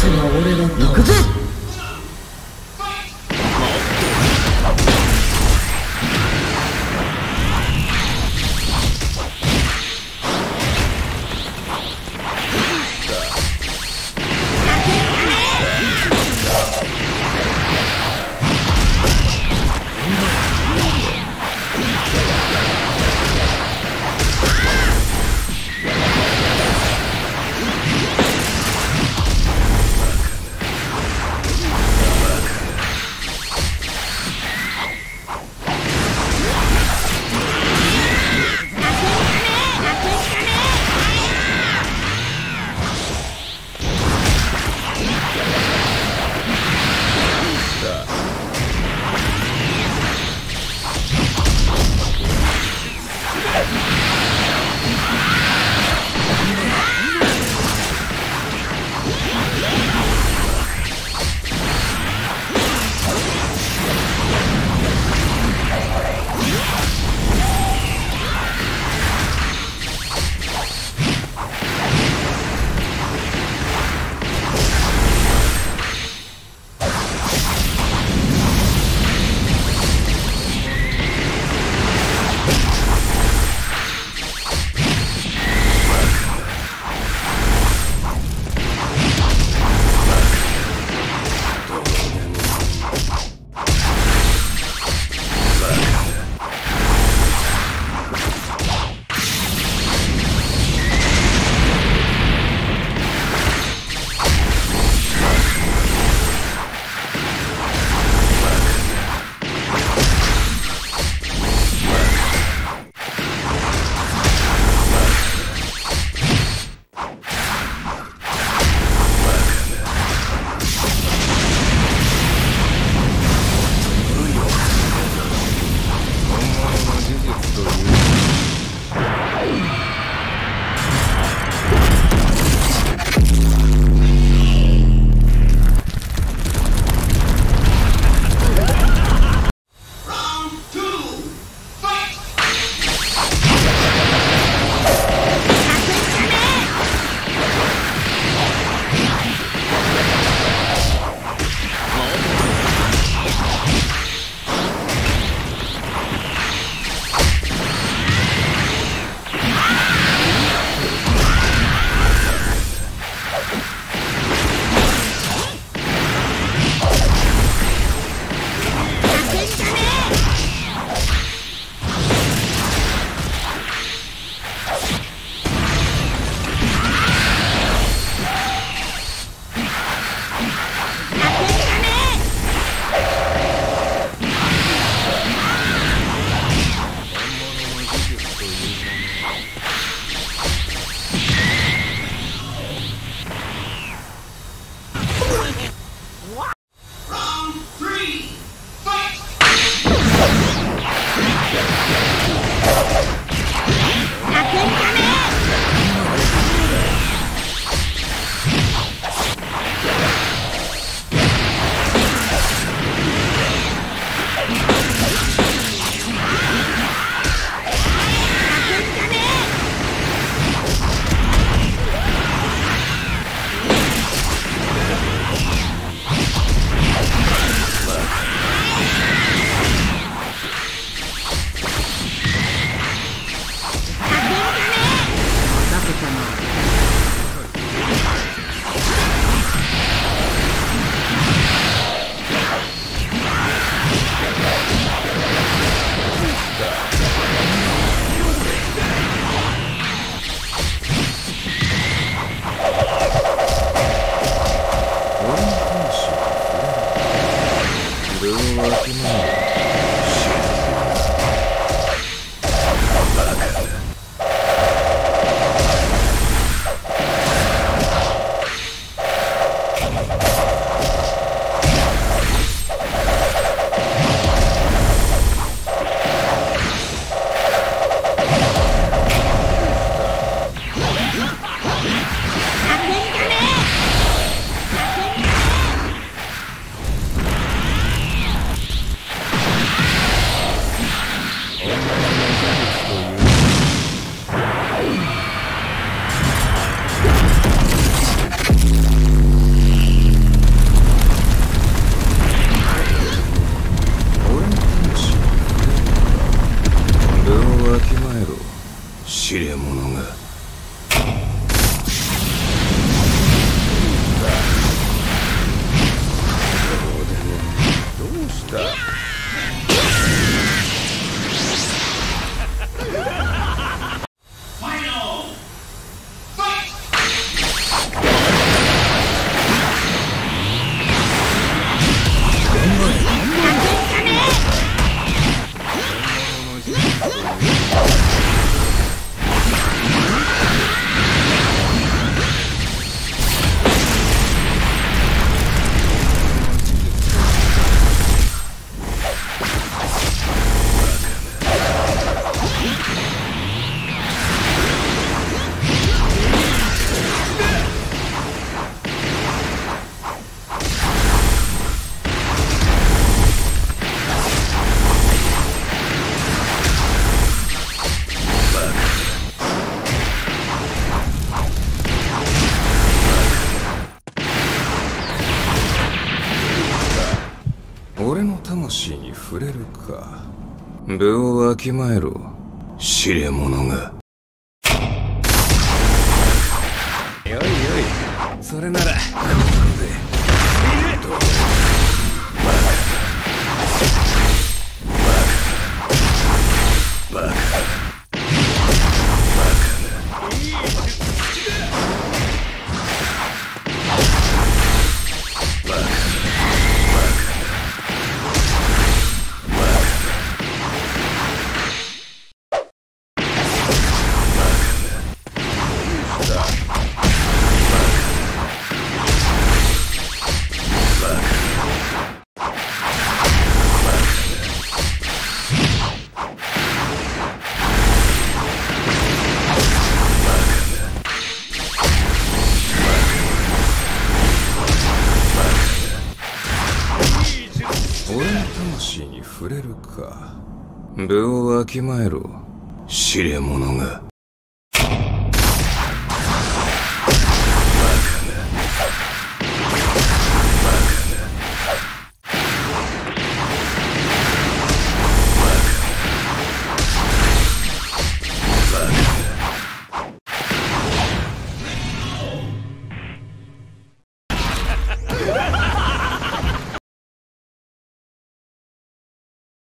せば俺が行くぜ。触れるか。部をわきまえろ。知れ者が。よいよい。それならここで。バカか。分をわきまえろ。知れ者が。